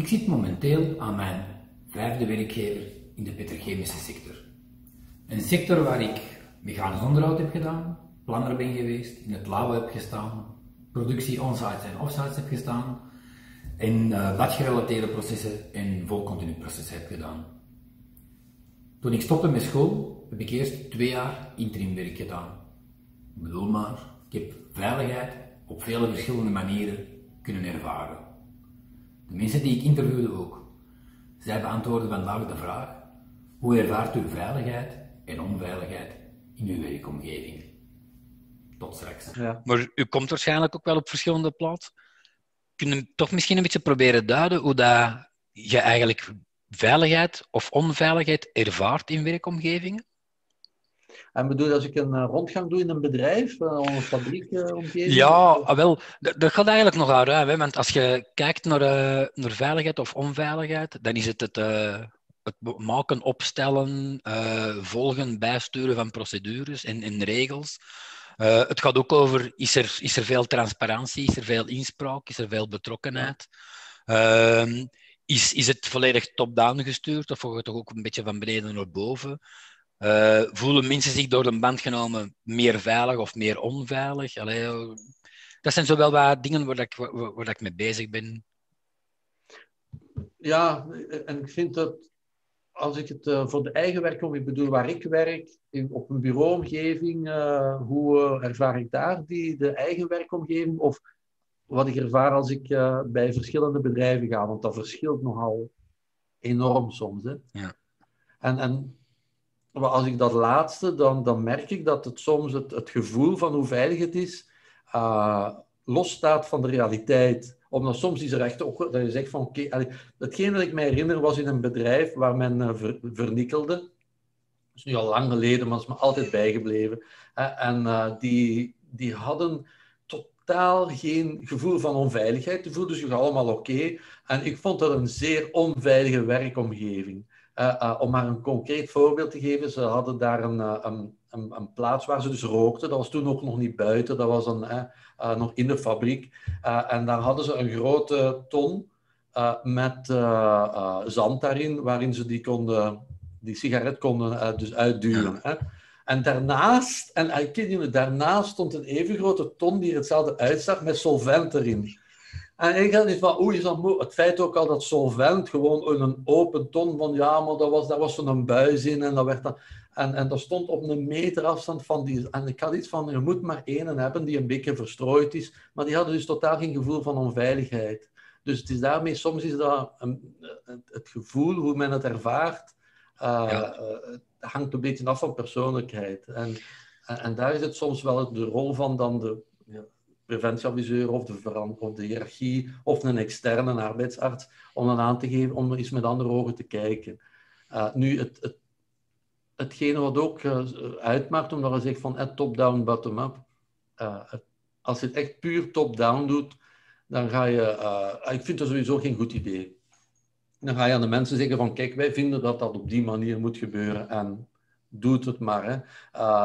Ik zit momenteel aan mijn vijfde werkgever in de petrochemische sector. Een sector waar ik mechanisch onderhoud heb gedaan, planner ben geweest, in het labo heb gestaan, productie on-sites en off-sites heb gestaan en uh, batchgerelateerde processen en volcontinu processen heb gedaan. Toen ik stopte met school, heb ik eerst twee jaar interim werk gedaan. Ik bedoel maar, ik heb veiligheid op vele verschillende manieren kunnen ervaren. De mensen die ik interviewde ook. Zij beantwoorden vandaag de vraag: hoe ervaart u veiligheid en onveiligheid in uw werkomgeving? Tot straks. Ja. Maar u komt waarschijnlijk ook wel op verschillende plaatsen. Kun je toch misschien een beetje proberen duiden hoe dat je eigenlijk veiligheid of onveiligheid ervaart in werkomgevingen? En bedoel, als ik een uh, rondgang doe in een bedrijf, uh, een fabriekomgeving? Uh, ja, ah, wel, dat, gaat eigenlijk nog uit. Hè, want als je kijkt naar, uh, naar veiligheid of onveiligheid, dan is het het, het maken, opstellen, volgen, bijsturen van procedures en, en regels. het gaat ook over, is er, is er veel transparantie, is er veel inspraak, is er veel betrokkenheid? Ehm, is, is het volledig top-down gestuurd of wordt het toch ook een beetje van beneden naar boven? Uh, voelen mensen zich door een band genomen meer veilig of meer onveilig? Allee, dat zijn zowel wat dingen waar, ik, waar, waar ik mee bezig ben. Ja, en ik vind dat als ik het uh, voor de eigen werkomgeving bedoel, waar ik werk, in, op een bureauomgeving, uh, hoe ervaar ik daar die, de eigen werkomgeving? Of wat ik ervaar als ik bij verschillende bedrijven ga, want dat verschilt nogal enorm soms. Hè? Ja. En, en als ik dat laatste, dan, dan merk ik dat het soms het, het gevoel van hoe veilig het is, uh, losstaat van de realiteit. Omdat soms is er echt ook dat je zegt van oké, okay, hetgeen dat ik me herinner was in een bedrijf waar men ver, vernikkelde. Dat is nu al lang geleden, maar het is me altijd bijgebleven. En uh, die, die hadden totaal geen gevoel van onveiligheid. Die voelden zich allemaal oké. En ik vond dat een zeer onveilige werkomgeving. Uh, uh, om maar een concreet voorbeeld te geven, ze hadden daar een, uh, een, een, een, plaats waar ze dus rookten. Dat was toen ook nog niet buiten, dat was een, nog in de fabriek. en daar hadden ze een grote ton met zand daarin, waarin ze die, konden, die sigaret konden dus uitduwen. Hè. En daarnaast, en daarnaast stond een even grote ton die er hetzelfde uitzag met solvent erin. En ik had niet van, oeh, is dat Het feit ook al dat solvent gewoon een open ton van, ja, maar dat was, daar was zo'n buis in en dat werd dan... En, en dat stond op een meter afstand van die... En ik had iets van, je moet maar één hebben die een beetje verstrooid is. Maar die hadden dus totaal geen gevoel van onveiligheid. Dus het is daarmee, soms is dat een, het gevoel, hoe men het ervaart, uh, ja. uh, hangt een beetje af van persoonlijkheid. En, en, en, daar is het soms wel de rol van dan de preventieadviseur of de, of de hiërarchie of een externe arbeidsarts om dan aan te geven, om eens met andere ogen te kijken. Uh, nu, het, het, hetgene wat ook uh, uitmaakt, omdat we zeggen van uh, top-down, bottom-up. als je het echt puur top-down doet, dan ga je... ik vind dat sowieso geen goed idee. Dan ga je aan de mensen zeggen van, kijk, wij vinden dat dat op die manier moet gebeuren en doet het maar. Hè.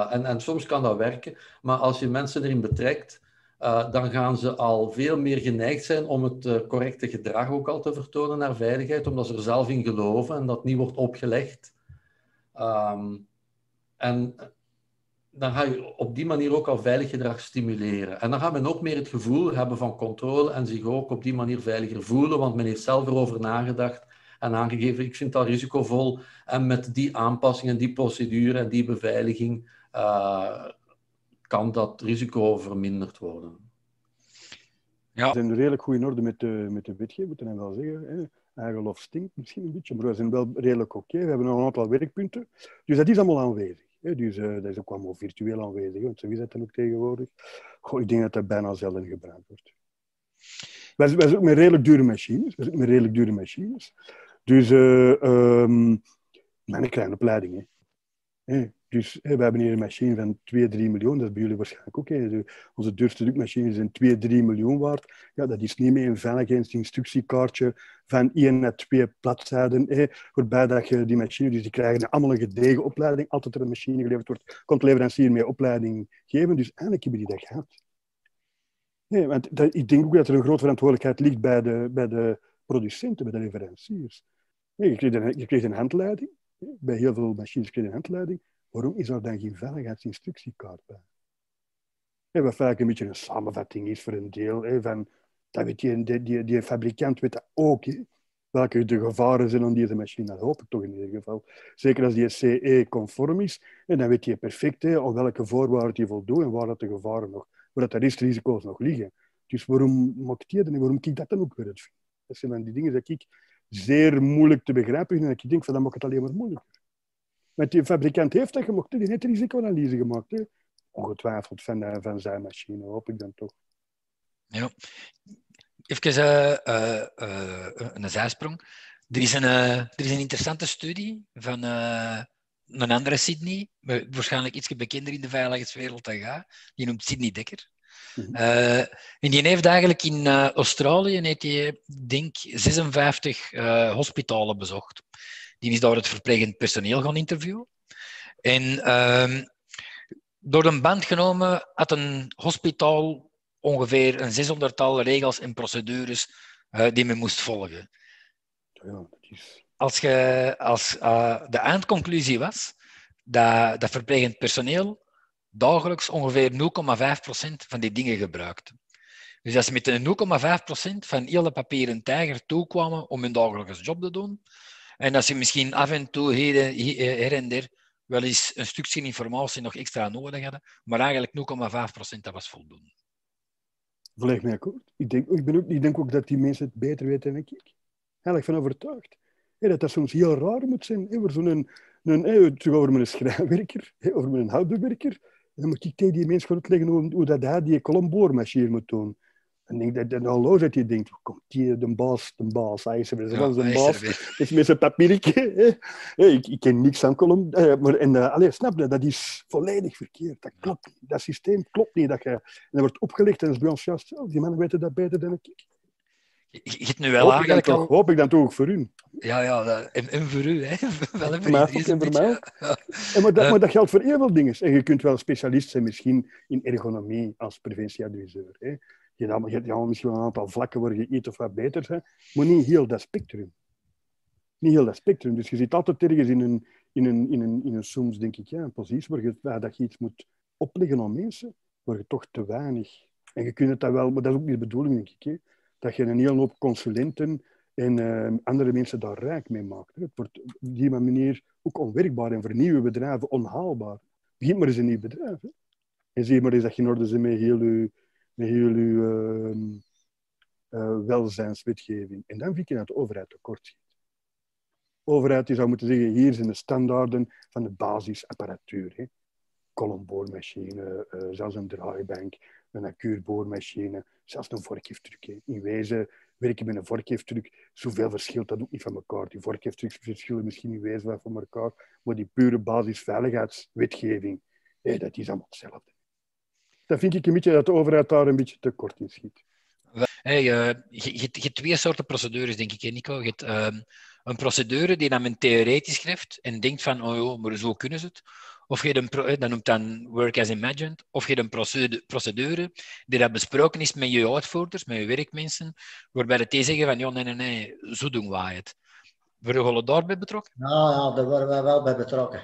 en, en soms kan dat werken, maar als je mensen erin betrekt, uh, dan gaan ze al veel meer geneigd zijn om het uh, correcte gedrag ook al te vertonen naar veiligheid, omdat ze er zelf in geloven en dat niet wordt opgelegd. Um, en dan ga je op die manier ook al veilig gedrag stimuleren. En dan gaat men ook meer het gevoel hebben van controle en zich ook op die manier veiliger voelen, want men heeft zelf erover nagedacht en aangegeven, ik vind dat risicovol. En met die aanpassingen, die procedure en die beveiliging uh, kan dat risico verminderd worden. Ja. We zijn redelijk goed in orde met de, met de wetgeving, moet ik wel zeggen. Hè. Eigen of stinkt misschien een beetje, maar we zijn wel redelijk oké. We hebben nog een aantal werkpunten. Dus dat is allemaal aanwezig. Hè. Dus uh, dat is ook allemaal virtueel aanwezig, want zo is dat dan ook tegenwoordig. Goh, ik denk dat dat bijna zelden gebruikt wordt. Wij, wij zitten met redelijk dure machines. Wij zitten met redelijk dure machines. Dus uh, um, een kleine opleiding. Hè. Dus we hebben hier een machine van 2, 3 miljoen. Dat is bij jullie waarschijnlijk ook. Hè. Onze duurste drukmachines zijn 2, 3 miljoen waard. Ja, dat is niet meer een veiligheidsinstructiekaartje van 1 naar 2 bladzijden. Hè, waarbij dat je die machine, dus die krijgen allemaal een gedegen opleiding. Altijd er een machine geleverd wordt, komt de leverancier mee opleiding geven. Dus eigenlijk hebben die dat gehad. Nee, want dat, ik denk ook dat er een grote verantwoordelijkheid ligt bij de, bij de producenten, bij de leveranciers. je, kreeg een, je kreeg een handleiding. Bij heel veel machines kreeg je een handleiding. Waarom is er dan geen veiligheidsinstructiekaart bij? wat vaak een beetje een samenvatting is voor een deel. van, dat weet die, die, die, fabrikant weet ook. welke de gevaren zijn aan deze machine. Dat hoop ik toch in ieder geval. Zeker als die CE-conform is. En dan weet je perfect op welke voorwaarden die voldoet en waar dat de gevaren nog, waar dat de risico's nog liggen. Dus waarom maakt die dat en waarom ik dat dan ook weer het Dat zijn dan die dingen dat ik zeer moeilijk te begrijpen. En ik denk van, dat maakt het alleen maar moeilijker. Want die fabrikant heeft dat gemaakt. Die heeft risicoanalyse gemaakt. Hè. Ongetwijfeld van, uh, van zijn machine, hoop ik dan toch. Ja. Even uh, uh, een zijsprong. Er is een, er is een interessante studie van een andere Sydney, waarschijnlijk iets bekender in de veiligheidswereld dan ga. Die noemt Sydney Dekker. Mm en die heeft eigenlijk in Australië, heeft die, denk 56 hospitalen bezocht. Die is daar het verplegend personeel gaan interviewen. En ehm, door een band genomen had een hospitaal ongeveer een 600-tal regels en procedures uh, die men moest volgen. Ja, is... Als, je, als uh, de eindconclusie was dat, dat verplegend personeel dagelijks ongeveer 0,5% van die dingen gebruikte. Dus als ze met een 0,5% van heel de papieren tijger toekwamen om hun dagelijkse job te doen, en dat ze misschien af en toe her, her en der wel eens een stukje informatie nog extra nodig hadden, maar eigenlijk 0,5% dat was voldoende. Volledig mij akkoord. Ik denk, ik, ben ook, ik denk ook dat die mensen het beter weten dan ik. Eigenlijk van overtuigd. dat dat soms heel raar moet zijn. He, zo'n een, hey, over mijn schrijnwerker, over mijn houtbewerker. Dan moet ik tegen die mensen gaan uitleggen hoe, hoe dat hij die kolomboormachine moet doen. En denk dat dat je denkt, komt die, de baas, de baas, hij is er, ja, de baas, is met zijn papiertje. ik, ik ken niks aan kolom, eh, maar en, uh, allez, snap je, dat is volledig verkeerd. Dat klopt niet. Dat systeem klopt niet. Dat, je, en dat wordt opgelegd en dat is bij ons juist zo. Die mannen weten dat beter dan ik. Je hebt nu wel hoop eigenlijk al... Hoop ik dan toch ook voor u. Ja, ja, en, en voor u, hè. Wel voor mij en voor mij. Ja. En maar, dat, maar dat geldt voor heel veel dingen. En je kunt wel specialist zijn misschien in ergonomie als preventieadviseur. Hè. Je hebt, je misschien wel een aantal vlakken waar je iets of wat beter bent, maar niet heel dat spectrum. Niet heel dat spectrum. Dus je zit altijd ergens in een, in een, in een, in een soms, denk ik, ja, een positie waar je, dat je iets moet opleggen aan mensen, waar je toch te weinig... En je kunt het dat wel, maar dat is ook niet de bedoeling, denk ik, hè, dat je een hele hoop consulenten en uh, andere mensen daar rijk mee maakt. Het wordt op die manier ook onwerkbaar en voor nieuwe bedrijven onhaalbaar. Begin maar eens een nieuw bedrijf. En zie maar eens dat je in orde bent met heel je met heel uw uh, welzijnswetgeving. En dan vind je dat de overheid tekort schiet. De overheid die zou moeten zeggen, hier zijn de standaarden van de basisapparatuur. Hè. Kolomboormachine, uh, zelfs een draaibank, een accuurboormachine, zelfs een vorkheftruc. In wezen werken met een vorkheftruc, zoveel verschilt dat ook niet van elkaar. Die vorkheftrucs verschillen misschien in wezen wel van elkaar, maar die pure basisveiligheidswetgeving, hey, dat is allemaal hetzelfde dan vind ik een beetje dat de overheid daar een beetje te kort in schiet. Hey, uh, je, je, je, hebt twee soorten procedures, denk ik, Nico. Je hebt uh, een procedure die dan men theoretisch schrijft en denkt van, oh joh, maar zo kunnen ze het. Of je een, eh, dat noemt dan work as imagined. Of je een procedure die dat besproken is met je uitvoerders, met je werkmensen, waarbij de zeggen van, joh, nee, nee, nee, zo doen wij het. Worden jullie daarbij betrokken? Nou ja, daar worden wij wel bij betrokken.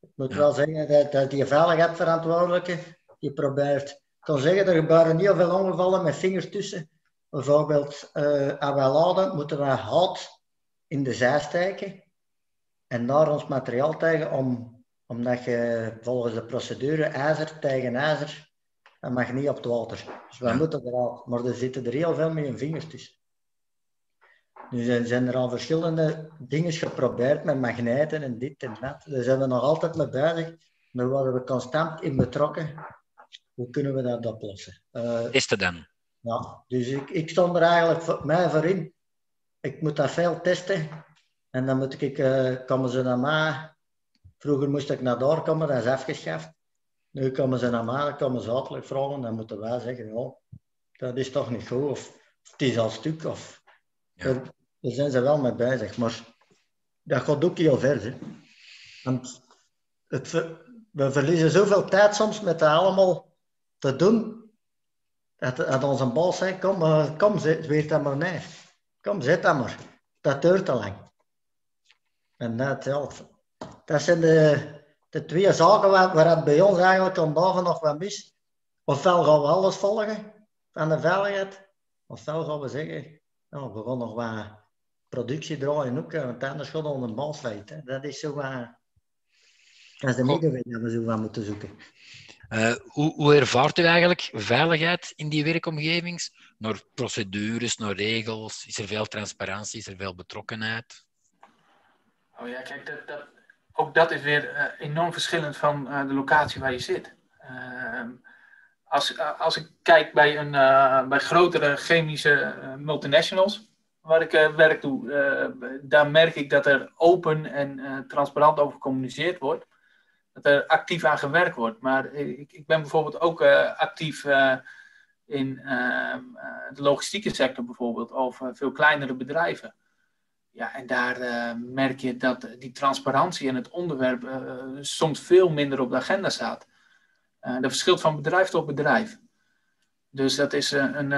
Ik moet wel zeggen dat, dat die veiligheidsverantwoordelijke je probeert, kan zeggen, er gebeuren heel veel ongevallen met vingers tussen. Bijvoorbeeld, uh, als wij laden, moeten we hout in de zij steken en daar ons materiaal tegen, om, omdat je volgens de procedure ijzer tegen ijzer, dat mag niet op het water. Dus wij moeten er al, maar er zitten er heel veel met je vingers tussen. Nu zijn, zijn er al verschillende dingen geprobeerd met magneten en dit en dat. Daar zijn we nog altijd mee bezig. Daar worden we constant in betrokken hoe kunnen we dat oplossen? Uh, is het dan? Ja, dus ik, ik stond er eigenlijk voor mij voor in. Ik moet dat veel testen. En dan moet ik, uh, komen ze naar mij. Vroeger moest ik naar daar komen, dat is afgeschaft. Nu komen ze naar mij, dan komen ze altijd vragen. Dan moeten wij zeggen, ja, dat is toch niet goed. Of, het is al stuk. Of, ja. daar, daar, zijn ze wel mee bezig. Maar dat gaat ook heel ver. Hè. Want het, we verliezen zoveel tijd soms met dat allemaal te doen. Dat, dat onze baas zei, kom, uh, kom weer dat maar neer. kom, zet dat maar. Dat duurt te lang. En dat, ja, dat zijn de, de twee zaken waar, waar het bij ons eigenlijk om boven nog wat mis. Ofwel gaan we alles volgen van de veiligheid, ofwel gaan we zeggen, nou, we gaan nog wat productie draaien ook, want anders gaat het een bal. Dat is zo wat... Dat is de middenweg dat we zo wat moeten zoeken. Uh, hoe, ervaart u eigenlijk veiligheid in die werkomgeving? Naar procedures, naar regels? Is er veel transparantie? Is er veel betrokkenheid? Oh ja, kijk, dat, dat, ook dat is weer uh, enorm verschillend van uh, de locatie waar je zit. Ehm, als, als ik kijk bij, een, bij grotere chemische multinationals, waar ik werk doe, daar merk ik dat er open en transparant over gecommuniceerd wordt dat er actief aan gewerkt wordt. Maar ik, ik ben bijvoorbeeld ook uh, actief uh, in uh, de logistieke sector bijvoorbeeld, of veel kleinere bedrijven. Ja, en daar merk je dat die transparantie en het onderwerp soms veel minder op de agenda staat. dat verschilt van bedrijf tot bedrijf. Dus dat is, een,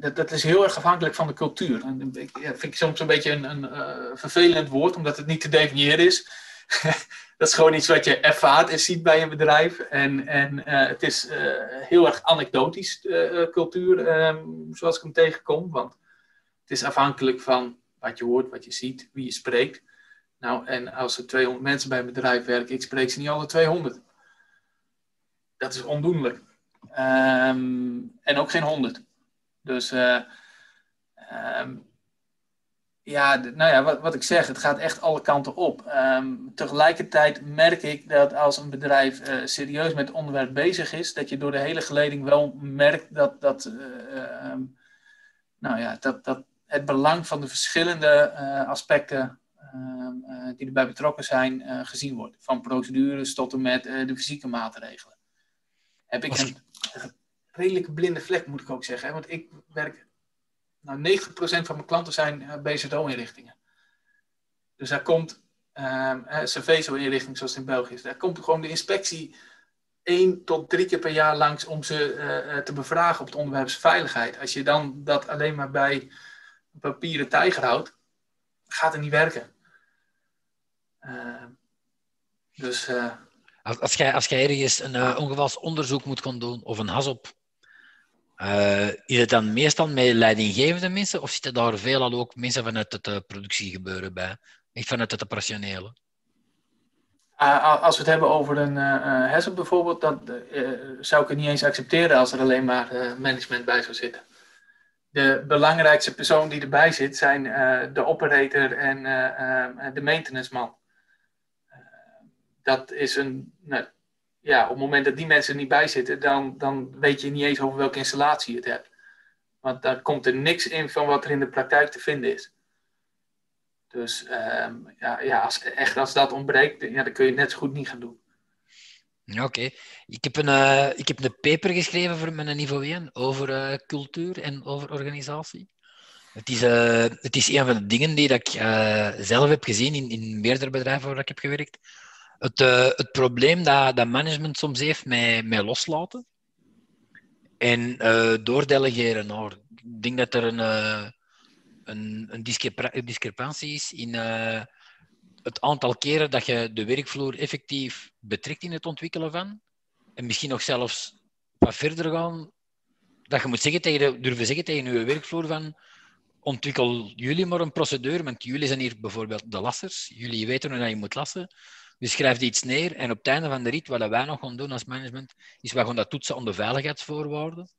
dat, dat, is heel erg afhankelijk van de cultuur. En ik, vind ik soms een beetje een, een vervelend woord, omdat het niet te definiëren is. dat is gewoon iets wat je ervaart en ziet bij een bedrijf. En, en uh, het is uh, heel erg anekdotisch uh, cultuur, ehm, zoals ik hem tegenkom. Want het is afhankelijk van wat je hoort, wat je ziet, wie je spreekt. Nou, en als er 200 mensen bij een bedrijf werken, ik spreek ze niet alle 200. Dat is ondoenlijk. Um, en ook geen 100. Dus um, ja, nou ja, wat, wat ik zeg, het gaat echt alle kanten op. Um, tegelijkertijd merk ik dat als een bedrijf uh, serieus met het onderwerp bezig is, dat je door de hele geleding wel merkt dat, dat, uh, um, nou ja, dat, dat het belang van de verschillende uh, aspecten um, die erbij betrokken zijn gezien wordt. Van procedures tot en met de fysieke maatregelen. Heb ik een redelijke blinde vlek, moet ik ook zeggen. Hè? Want ik werk nou, 90% van mijn klanten zijn uh, BZO-inrichtingen. Dus daar komt uh, CVSO-inrichting zoals in België is. Daar komt gewoon de inspectie één tot drie keer per jaar langs om ze uh, te bevragen op het onderwerp veiligheid. Als je dan dat alleen maar bij papieren tijger houdt, gaat het niet werken. Uh, dus... Als, als, jij, als jij ergens een uh, ongevalsonderzoek moet gaan doen of een HASOP uh, is het dan meestal met leidinggevende mensen of zitten daar veelal ook mensen vanuit het uh, productiegebeuren bij? Niet vanuit het operationele? Uh, als we het hebben over een uh, bijvoorbeeld, dan zou ik het niet eens accepteren als er alleen maar management bij zou zitten. De belangrijkste persoon die erbij zit zijn de operator en de maintenance man. dat is een, nou, ja, op het moment dat die mensen er niet bij zitten, dan, dan weet je niet eens over welke installatie je het hebt. Want daar komt er niks in van wat er in de praktijk te vinden is. Dus um, ja, ja als, echt als dat ontbreekt, ja, dan kun je het net zo goed niet gaan doen. Oké. Ik, heb een, uh, ik heb een paper geschreven voor mijn niveau 1 over uh, cultuur en over organisatie. Het is, uh, het is een van de dingen die dat ik zelf heb gezien in, in meerdere bedrijven waar ik heb gewerkt het, uh, het probleem dat, dat management soms heeft met, met loslaten en uh, doordelegeren. Nou, ik denk dat er een, uh, een, een discrepantie is in het aantal keren dat je de werkvloer effectief betrekt in het ontwikkelen van. En misschien nog zelfs wat verder gaan. Dat je moet zeggen tegen, durven zeggen tegen je werkvloer van ontwikkel jullie maar een procedure, want jullie zijn hier bijvoorbeeld de lassers. Jullie weten hoe je moet lassen. Dus schrijf iets neer en op het einde van de rit, wat wij nog gaan doen als management, is we gaan dat toetsen aan de veiligheidsvoorwaarden.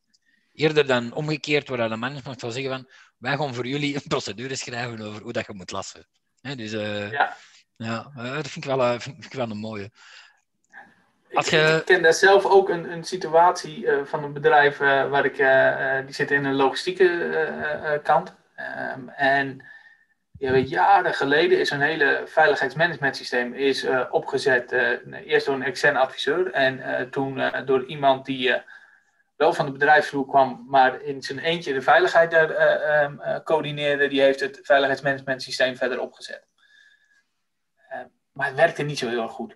Eerder dan omgekeerd, waar de management zal zeggen van, wij gaan voor jullie een procedure schrijven over hoe dat je moet lassen. dus uh, ja. ja, uh, dat vind ik, wel, uh, vind ik wel een mooie. Je... Ik, ik ken daar zelf ook een, een situatie van een bedrijf waar ik, die zit in een logistieke kant. Um, en jaren geleden is een hele veiligheidsmanagement systeem is, uh, opgezet. Uh, eerst door een externe adviseur en uh, toen door iemand die wel van de bedrijfsvloer kwam, maar in zijn eentje de veiligheid daar, um, coördineerde. Die heeft het veiligheidsmanagement systeem verder opgezet. maar het werkte niet zo heel erg goed.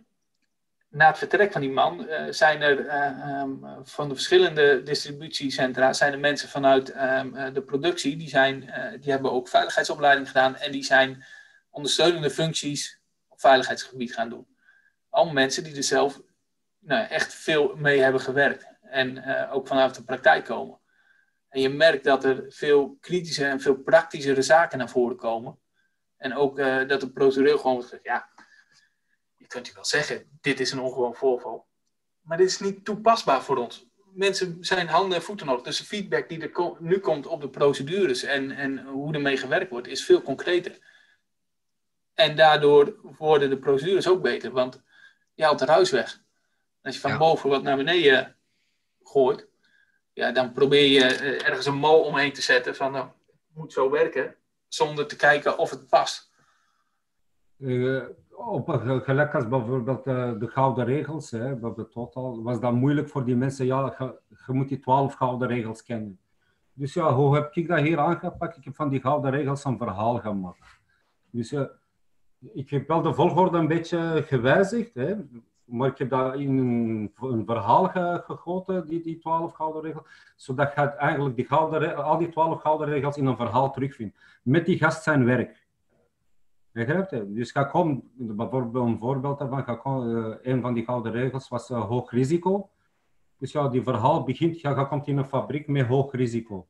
Na het vertrek van die man uh, zijn er ehm, van de verschillende distributiecentra zijn er mensen vanuit ehm, de productie die, zijn, die hebben ook veiligheidsopleiding gedaan en die zijn ondersteunende functies op veiligheidsgebied gaan doen. Allemaal mensen die er zelf nou, echt veel mee hebben gewerkt en ook vanuit de praktijk komen. En je merkt dat er veel kritische en veel praktischere zaken naar voren komen. En ook dat de procedureel gewoon wordt gezegd, ja, je kunt je wel zeggen, dit is een ongewoon voorval. Maar dit is niet toepasbaar voor ons. Mensen zijn handen en voeten nodig. Dus de feedback die er nu komt op de procedures en, en hoe ermee gewerkt wordt, is veel concreter. En daardoor worden de procedures ook beter, want je haalt er huis weg. Als je van boven wat naar beneden gooit, ja, dan probeer je eh, ergens een mal omheen te zetten van nou, het moet zo werken, zonder te kijken of het past. Uh, op, gelijk als bijvoorbeeld uh, de gouden regels, hè, de total, was dat moeilijk voor die mensen. Ja, je, moet die twaalf gouden regels kennen. Dus ja, hoe heb ik dat hier aangepakt? Ik heb van die gouden regels een verhaal gemaakt. Dus uh, ik heb wel de volgorde een beetje gewijzigd. Hè. Maar ik heb dat in een, verhaal gegoten, die, die 12 gouden regels, zodat je eigenlijk die gouden, al die 12 gouden regels in een verhaal terugvindt. Met die gast zijn werk. Begrijpt je? Dus bijvoorbeeld een voorbeeld daarvan, uh, een van die gouden regels was uh, hoog risico. Dus ja, die verhaal begint, ja, je komt in een fabriek met hoog risico.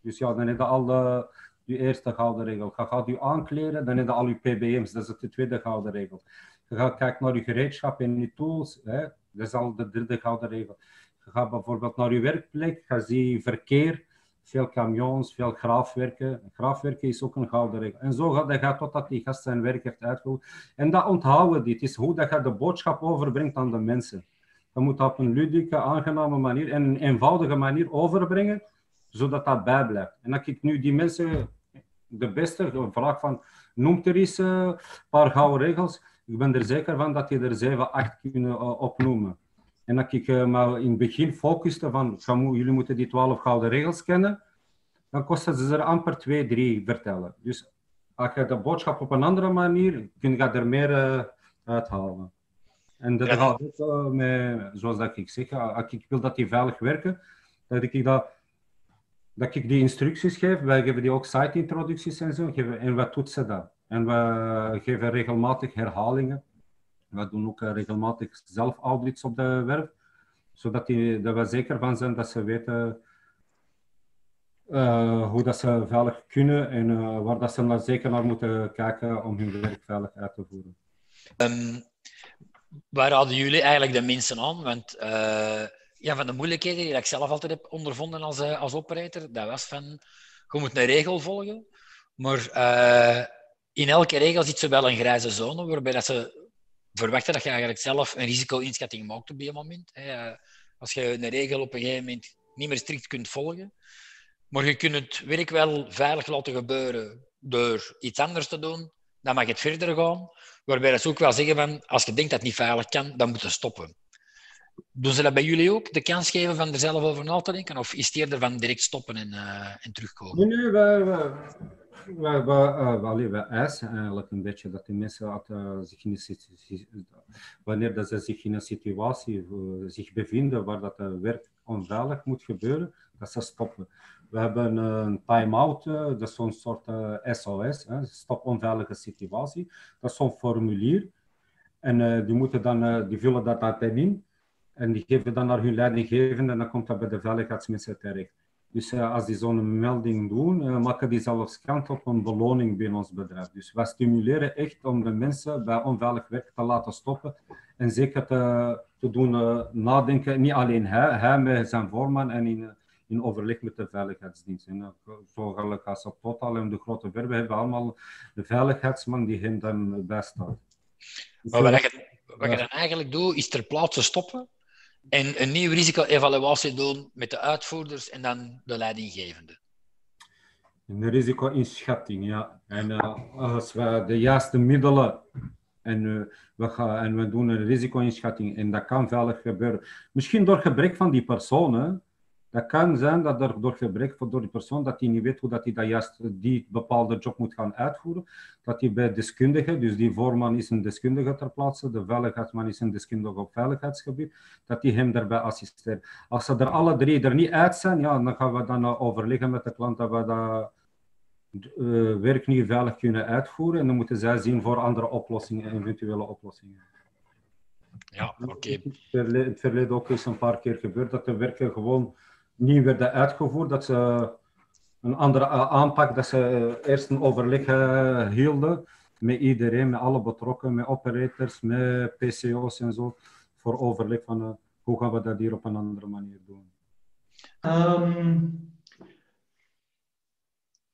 Dus ja, dan heb je al de, je eerste gouden regel. Je gaat je aankleden, dan heb je al je PBM's, dat is de tweede gouden regel. Je gaat kijken naar je gereedschap en je tools. Hè? Dat is al de derde gouden regel. Je gaat bijvoorbeeld naar je werkplek. Je ziet verkeer. Veel camions, veel graafwerken. Graafwerken is ook een gouden regel. En zo gaat het totdat die gast zijn werk heeft uitgevoerd. En dat onthouden dit. is hoe dat je de boodschap overbrengt aan de mensen. Je moet dat op een ludieke, aangename manier en een eenvoudige manier overbrengen, zodat dat bijblijft. En dat ik nu die mensen de beste vraag van, noemt er eens een paar gouden regels ik ben er zeker van dat je er 7, 8 kunnen uh, opnoemen. En dat ik uh, maar in het begin focuste van, jullie moeten die 12 gouden regels kennen, dan kost ze er amper 2, 3 vertellen. Dus als je de boodschap op een andere manier, kun je er meer uh, uithalen. En dat gaat ook met, zoals dat ik zeg, als ik wil dat die veilig werken, dat ik dat dat ik die instructies geef. Wij geven die ook site-introducties en zo. En wat doet ze dat? En we geven regelmatig herhalingen. We doen ook regelmatig zelf audits op de werf, zodat die, dat we zeker van zijn dat ze weten uh, hoe dat ze veilig kunnen en uh, waar dat ze naar zeker naar moeten kijken om hun werk veilig uit te voeren. Um, waar hadden jullie eigenlijk de minste aan? Want uh, ja, van de moeilijkheden die ik zelf altijd heb ondervonden als, als operator, dat was van, je moet een regel volgen, maar in elke regel zit zo wel een grijze zone, waarbij dat ze verwachten dat je eigenlijk zelf een risico-inschatting maakt op die moment. Als je een regel op een gegeven moment niet meer strikt kunt volgen, maar je kunt het werk wel veilig laten gebeuren door iets anders te doen, dan mag het verder gaan. Waarbij ze ook wel zeggen van, als je denkt dat het niet veilig kan, dan moet je stoppen. Doen ze dat bij jullie ook, de kans geven van er zelf over na te denken? Of is het eerder van direct stoppen en, uh, en terugkomen? Nee, nee, we, we, we eigenlijk een beetje dat die mensen uh, zich in wanneer dat ze zich in een situatie uh, zich bevinden waar dat werk onveilig moet gebeuren, dat ze stoppen. We hebben een time-out, dat is zo'n soort SOS, stop onveilige situatie. Dat is zo'n formulier. En die, moeten dan, die vullen dat uit in en die geven dan naar hun leidinggevende en dan komt dat bij de veiligheidsmensen terecht. Dus uh, als die zo'n melding doen, uh, maken die zelfs kant op een beloning binnen ons bedrijf. Dus wij stimuleren echt om de mensen bij onveilig werk te laten stoppen en zeker te, te doen uh, nadenken. Niet alleen hij, hij met zijn voorman en in, in overleg met de veiligheidsdienst. En, zo gelijk als op Total en de grote verben hebben allemaal de veiligheidsman die hen dan bijstaat. Dus, maar wat, je, wat je dan eigenlijk doet, is ter plaatse stoppen en een nieuwe risico-evaluatie doen met de uitvoerders en dan de leidinggevende. Een risico-inschatting, ja. En uh, als we de juiste middelen en, uh, we gaan, en we doen een risico-inschatting en dat kan veilig gebeuren. Misschien door gebrek van die personen, Dat kan zijn dat er door gebrek door die persoon, dat hij niet weet hoe dat hij dat juist die bepaalde job moet gaan uitvoeren, dat hij bij deskundigen, dus die voorman is een deskundige ter plaatse, de veiligheidsman is een deskundige op veiligheidsgebied, dat die hem daarbij assisteert. Als ze er alle drie er niet uit zijn, ja, dan gaan we dan overleggen met de klant dat we dat uh, werk niet veilig kunnen uitvoeren en dan moeten zij zien voor andere oplossingen, eventuele oplossingen. Ja, oké. In het verleden ook is een paar keer gebeurd dat de werken gewoon niet werden uitgevoerd, dat ze een andere aanpak, dat ze eerst een overleg uh, hielden met iedereen, met alle betrokkenen, met operators, met PCO's en zo, voor overleg van uh, hoe gaan we dat hier op een andere manier doen. Um,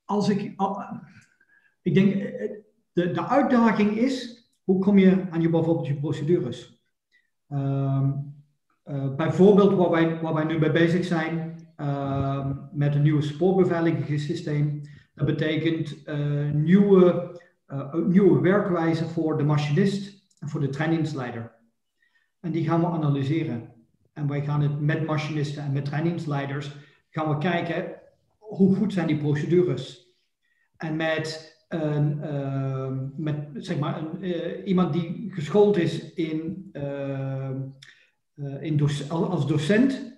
als ik, ik denk, de, de uitdaging is, hoe kom je aan je bijvoorbeeld je procedures? Uh, bijvoorbeeld waar wij, waar wij nu mee bezig zijn uh, met een nieuwe spoorbeveiligingssysteem. Dat betekent uh, nieuwe, nieuwe werkwijze voor de machinist en voor de trainingsleider. En die gaan we analyseren. En wij gaan het met machinisten en met trainingsleiders gaan we kijken hoe goed zijn die procedures. En met uh, met, zeg maar een, uh, iemand die geschoold is in, uh, in als docent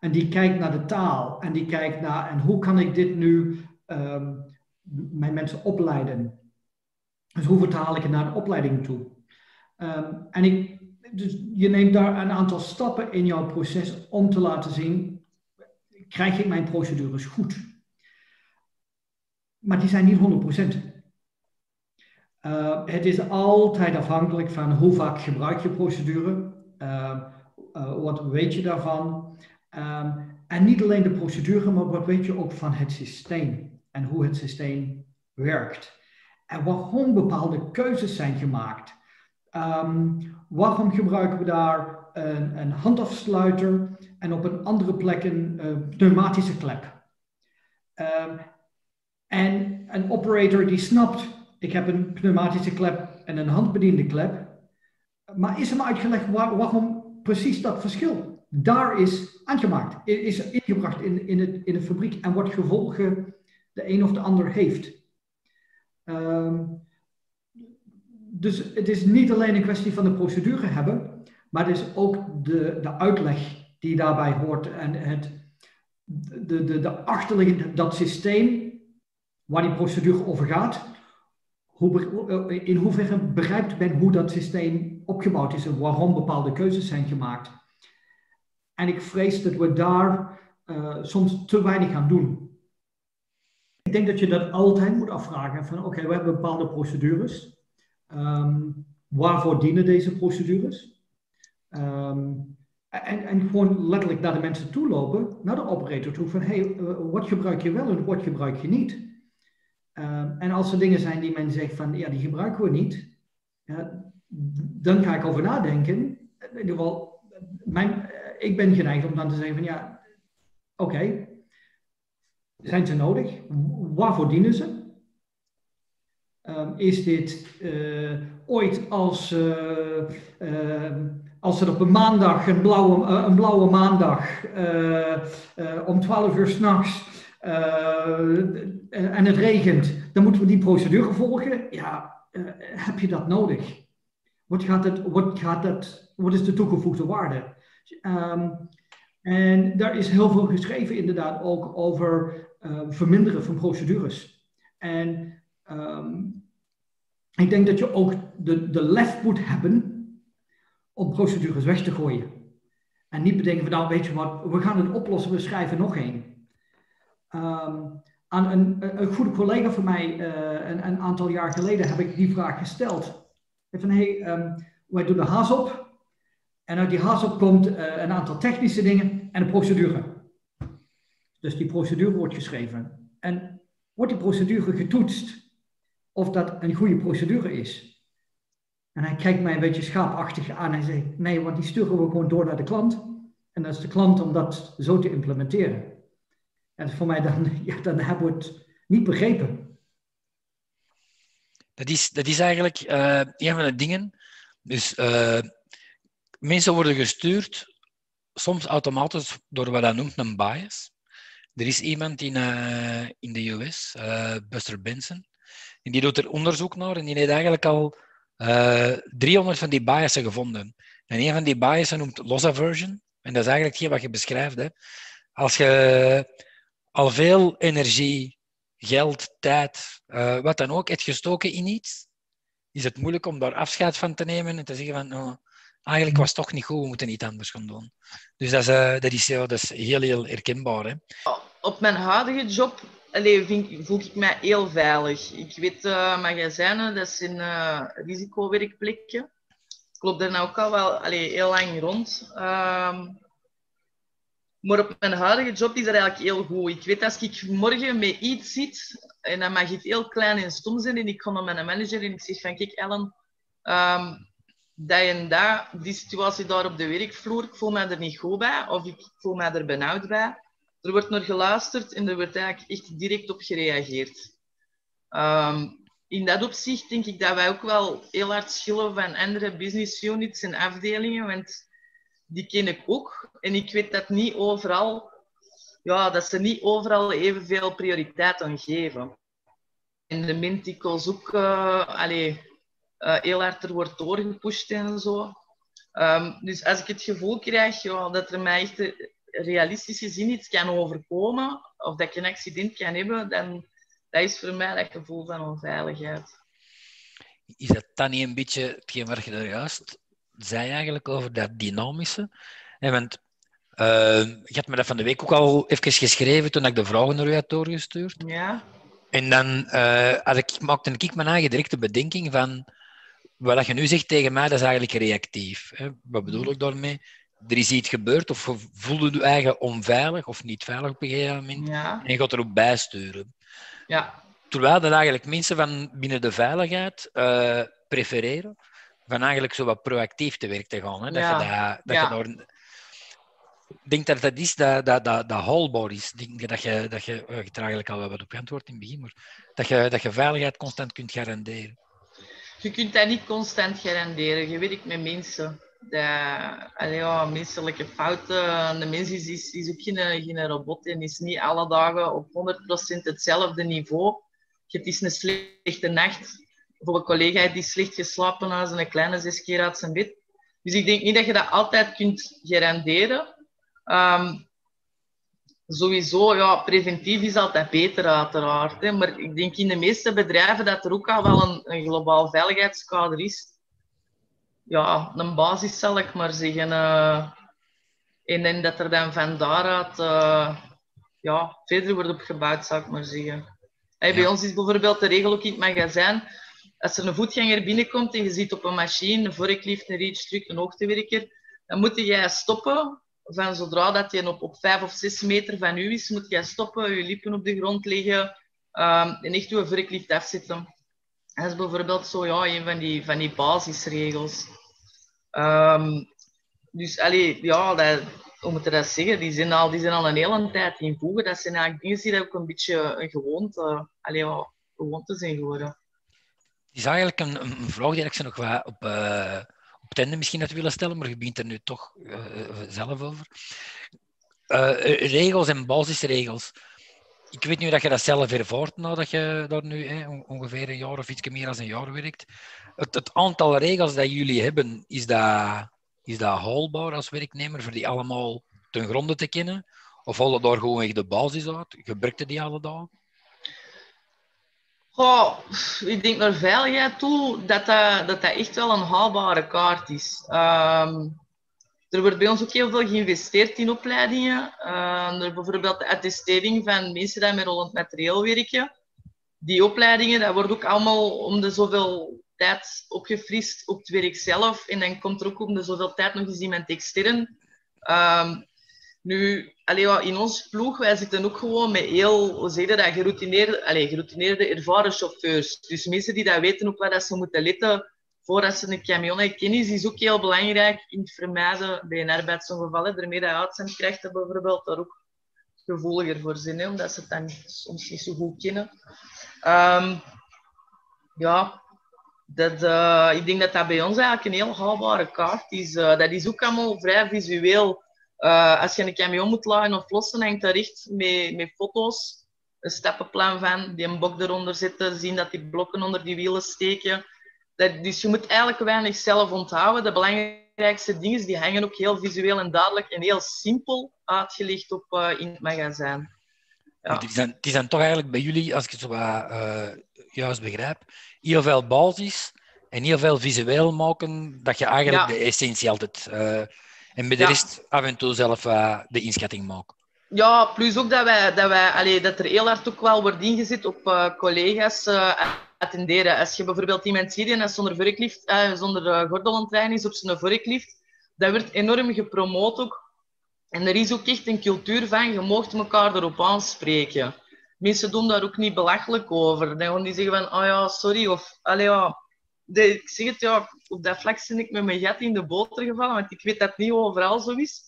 en die kijkt naar de taal en die kijkt naar en hoe kan ik dit nu ehm, mijn mensen opleiden. Dus hoe vertaal ik het naar de opleiding toe? Um, en ik, dus je neemt daar een aantal stappen in jouw proces om te laten zien, krijg ik mijn procedures goed? Maar die zijn niet 100%. Uh, het is altijd afhankelijk van hoe vaak gebruik je procedure, uh, wat weet je daarvan. Um, en niet alleen de procedure, maar wat weet je ook van het systeem en hoe het systeem werkt. En waarom bepaalde keuzes zijn gemaakt. Um, waarom gebruiken we daar een, een, handafsluiter en op een andere plek een pneumatische klep? Um, en een operator die snapt, ik heb een pneumatische klep en een handbediende klep. Maar is hem uitgelegd waarom precies dat verschil daar is aangemaakt, is ingebracht in, in, het, in de fabriek en wat gevolgen de een of de ander heeft. Um, dus het is niet alleen een kwestie van de procedure hebben, maar het is ook de, de uitleg die daarbij hoort en het, de, de, de achterliggende, dat systeem waar die procedure over gaat, hoe, in hoeverre begrijpt men hoe dat systeem opgebouwd is en waarom bepaalde keuzes zijn gemaakt. En ik vrees dat we daar uh, soms te weinig aan doen. Ik denk dat je dat altijd moet afvragen van oké, we hebben bepaalde procedures. Um, waarvoor dienen deze procedures? Um, en, en gewoon letterlijk naar de mensen toe lopen, naar de operator toe, van hey, uh, wat gebruik je wel en wat gebruik je niet? Um, en als er dingen zijn die men zegt van ja, die gebruiken we niet, ja, dan ga ik over nadenken. In ieder geval, mijn, ik ben geneigd om dan te zeggen van ja, oké, zijn ze nodig? Waarvoor dienen ze? Um, is dit uh, ooit als, uh, als er op een maandag, een blauwe, een blauwe maandag, om 12 uur s'nachts en het regent, dan moeten we die procedure volgen? Ja, heb je dat nodig? Wat, gaat het, wat, gaat het, wat is de toegevoegde waarde? Um, en daar is heel veel geschreven inderdaad ook over uh, verminderen van procedures. En um, ik denk dat je ook de, de lef moet hebben om procedures weg te gooien. En niet bedenken van nou weet je wat, we gaan het oplossen, we schrijven nog één. Um, aan een, een, goede collega van mij, uh, een, een, aantal jaar geleden, heb ik die vraag gesteld. Van hey, um, wij doen de haas op, en uit die HASOP komt uh, een aantal technische dingen en een procedure. Dus die procedure wordt geschreven. En wordt die procedure getoetst of dat een goede procedure is? En hij kijkt mij een beetje schaapachtig aan en zegt: Nee, want die sturen we gewoon door naar de klant. En dat is de klant om dat zo te implementeren. En voor mij dan, ja, dan hebben we het niet begrepen. Dat is, dat is eigenlijk uh, een van de dingen. Dus uh, mensen worden gestuurd soms automatisch door wat hij noemt een bias. Er is iemand in, uh, in de US, uh, Buster Benson, en die doet er onderzoek naar en die heeft eigenlijk al uh, 300 van die biasen gevonden. En een van die biasen noemt loss aversion. En dat is eigenlijk hier wat je beschrijft. Hè. Als je al veel energie, geld, tijd, wat dan ook, hebt gestoken in iets, is het moeilijk om daar afscheid van te nemen en te zeggen van, oh, eigenlijk was het toch niet goed, we moeten iets anders gaan doen. Dus dat is, uh, dat is, heel, heel herkenbaar. Hè? Op mijn huidige job vind, voel ik mij heel veilig. Ik weet, uh, magazijnen, dat zijn uh, risicowerkplekken. Ik loop daar nou ook al wel heel lang rond. Uh, maar op mijn huidige job is dat eigenlijk heel goed. Ik weet, als ik morgen met iets zit, en dan mag het heel klein en stom zijn, en ik ga naar mijn manager en ik zeg van, kijk Ellen, um, dat en dat, die situatie daar op de werkvloer, ik voel mij er niet goed bij, of ik voel mij er benauwd bij. Er wordt naar geluisterd en er wordt eigenlijk echt direct op gereageerd. Um, in dat opzicht denk ik dat wij ook wel heel hard schillen van andere business units en afdelingen, want die ken ik ook. En ik weet dat niet overal, ja, dat ze niet overal evenveel prioriteit aan geven. En de menticles ook, uh, heel hard er wordt doorgepusht en zo. Um, dus als ik het gevoel krijg ja, dat er mij echt realistisch gezien iets kan overkomen, of dat ik een accident kan hebben, dan dat is voor mij dat gevoel van onveiligheid. Is dat dan niet een beetje hetgeen waar je daar juist zei eigenlijk over dat dynamische? want uh, je had me dat van de week ook al even geschreven toen ik de vragen naar u had doorgestuurd. Ja. En dan uh, had ik, maakte ik mijn eigen directe bedenking van wat je nu zegt tegen mij, dat is eigenlijk reactief. Hè? Wat bedoel ik daarmee? Er is iets gebeurd of je voelde je eigen onveilig of niet veilig op een gegeven moment ja. en je gaat erop bijsturen. Ja. Terwijl dat eigenlijk mensen van binnen de veiligheid uh, prefereren van eigenlijk zo wat proactief te werk te gaan. Hè? Dat, Ja. je, dat, dat Ja. je daar... Ik denk dat dat is dat, dat, dat, dat haalbaar is. Denk dat je, dat je, je hebt er eigenlijk al wat op geantwoord in het begin, maar dat je, dat je veiligheid constant kunt garanderen. Je kunt dat niet constant garanderen. Je werkt met mensen. De, allee, ja, menselijke fouten. De mens is, is, is ook geen, geen robot en is niet alle dagen op 100% hetzelfde niveau. Het is een slechte nacht. Voor een collega die slecht geslapen als een kleine zes keer uit zijn bed. Dus ik denk niet dat je dat altijd kunt garanderen. Ehm, sowieso, ja, preventief is altijd beter uiteraard. Hè. Maar ik denk in de meeste bedrijven dat er ook al wel een, een globaal veiligheidskader is. Ja, een basis zal ik maar zeggen. eh. en, en dat er dan van daaruit eh, ja, verder wordt opgebouwd, zou ik maar zeggen. Hey, Bij Ja. ons is bijvoorbeeld de regel ook in het magazijn. Als er een voetganger binnenkomt en je zit op een machine, een vorklift, een reach-truck, een hoogtewerker, dan moet jij stoppen van zodra dat je op, op vijf of zes meter van u is, moet jij stoppen, je lippen op de grond leggen ehm, en echt je vorklift afzetten. Dat is bijvoorbeeld zo, ja, een van die, van die basisregels. Ehm, dus, allee, ja, dat, hoe moet je dat zeggen? Die zijn, al, die zijn al een hele tijd in voegen. Dat zijn eigenlijk dingen die ook een beetje een gewoonte, allee, gewoonte zijn geworden. Het is eigenlijk een, een een vraag die ik ze nog wat op, eh, op misschien had willen stellen, maar je begint er nu toch eh, eh, zelf over. Eh, regels en basisregels. Ik weet nu dat je dat zelf ervaart nadat je daar nu ongeveer een jaar of iets meer dan een jaar werkt. Het, het aantal regels dat jullie hebben, is dat, is dat haalbaar als werknemer voor die allemaal ten gronde te kennen? Of halen daar gewoon de basis uit? Gebruik je die alle? Ik denk naar veiligheid toe dat dat, dat, dat echt wel een haalbare kaart is. Ehm, er wordt bij ons ook heel veel geïnvesteerd in opleidingen. Er bijvoorbeeld de attestering van mensen die met rollend materieel werken. Die opleidingen, dat wordt ook allemaal om de zoveel tijd opgefrist op het werk zelf. En dan komt er ook om de zoveel tijd nog eens iemand extern. Ehm, nu, allee, in ons ploeg, wij zitten ook gewoon met heel, dat, geroutineerde, allee, geroutineerde ervaren chauffeurs. Dus mensen die dat weten op wat dat ze moeten letten voordat ze een camion hebben. Kennis is ook heel belangrijk in het vermijden bij een arbeidsongeval. Daarmee dat uitzendkrachten bijvoorbeeld daar ook gevoeliger voor zijn, omdat ze het dan soms niet zo goed kennen. Ehm, ja, dat, eh, ik denk dat dat bij ons eigenlijk een heel haalbare kaart is. Eh, dat is ook allemaal vrij visueel Uh, als je een camion moet laden of lossen, hangt daar echt met, met foto's een stappenplan van, die een bok eronder zetten, zien dat die blokken onder die wielen steken. Dat, dus je moet eigenlijk weinig zelf onthouden. De belangrijkste dingen die hangen ook heel visueel en duidelijk en heel simpel uitgelegd op, uh, in het magazijn. Ja. Die, zijn, die zijn toch eigenlijk bij jullie, als ik het zo uh, juist begrijp, heel veel basis en heel veel visueel maken, dat je eigenlijk ja. de essentie altijd... En bij de rest af en toe zelf de inschatting maken. Ja, plus ook dat, wij, dat, wij, allee, dat er heel hard ook wel wordt ingezet op uh, collega's uh, attenderen. Als je bijvoorbeeld iemand ziet die zonder, vorklift, uh, zonder gordelontrein is op zijn vorklift, dat wordt enorm gepromoot ook. En er is ook echt een cultuur van, je mocht elkaar erop aanspreken. Mensen doen daar ook niet belachelijk over. Dan gaan die zeggen van, oh ja, sorry, of, allee ja, de, ik zeg het, ja, op dat vlak zit ik met mijn gat in de boter gevallen, want ik weet dat het niet overal zo is.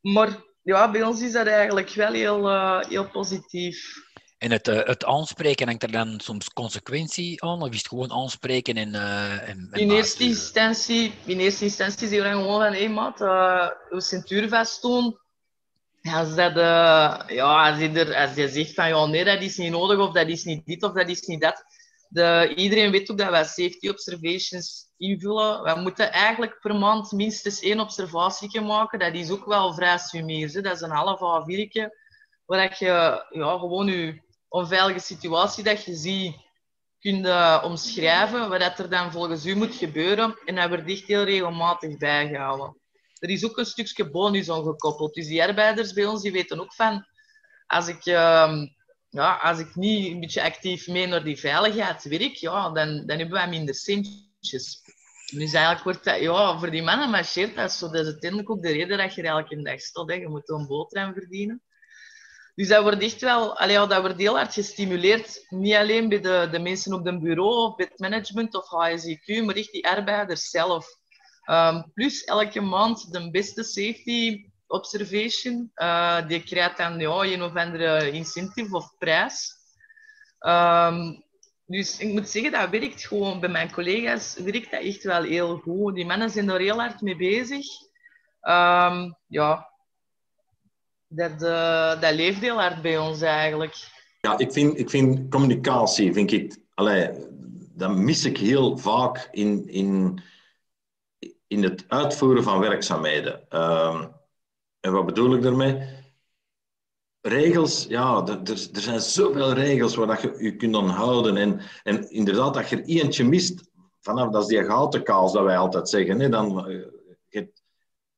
Maar ja, bij ons is dat eigenlijk wel heel, uh, heel positief. En het, uh, het aanspreken, hangt er dan soms consequentie aan? Of is het gewoon aanspreken en... Uh, en, en in, eerste instantie, in eerste instantie zeggen we gewoon van... Hé hey, maat, uh, uw centuur vast doen. Als, dat, ja, als, je er, als je zegt van... Ja, nee, dat is niet nodig. Of dat is niet dit of dat is niet dat. De, iedereen weet ook dat wij safety observations invullen. We moeten eigenlijk per maand minstens één observatie maken. Dat is ook wel vrij sumier. Dat is een half A4 waar je ja, gewoon je onveilige situatie dat je ziet kunt uh, omschrijven, wat er dan volgens u moet gebeuren. En dat wordt echt heel regelmatig bijgehouden. Er is ook een stukje bonus aangekoppeld. Dus die arbeiders bij ons die weten ook van, als ik, uh, ja, als ik niet een beetje actief mee naar die veiligheid werk, ja, dan, dan hebben wij minder centjes. Dus eigenlijk wordt dat, ja, voor die mannen marcheert dat zo. Dat is uiteindelijk ook de reden dat je elke dag staat. Hè. Je moet een boterham verdienen. Dus dat wordt echt wel, allee, dat wordt heel hard gestimuleerd. Niet alleen bij de, de mensen op het bureau of bij het management of HSIQ, maar echt die arbeiders zelf. Um, plus elke maand de beste safety observation. Uh, die krijgt dan ja, een of andere incentive of prijs. Um, dus ik moet zeggen, dat werkt gewoon bij mijn collega's, werkt dat echt wel heel goed. Die mannen zijn er heel hard mee bezig. Um, ja, dat, uh, dat leeft heel hard bij ons eigenlijk. Ja, ik vind, ik vind communicatie, vind ik, allee, dat mis ik heel vaak in, in, in het uitvoeren van werkzaamheden. Um, en wat bedoel ik daarmee? Regels, ja, er, zijn zoveel regels waar dat je je kunt onthouden. En, en inderdaad, dat je er eentje mist, vanaf dat is die gouden kaas dat wij altijd zeggen, hè, dan eh, je,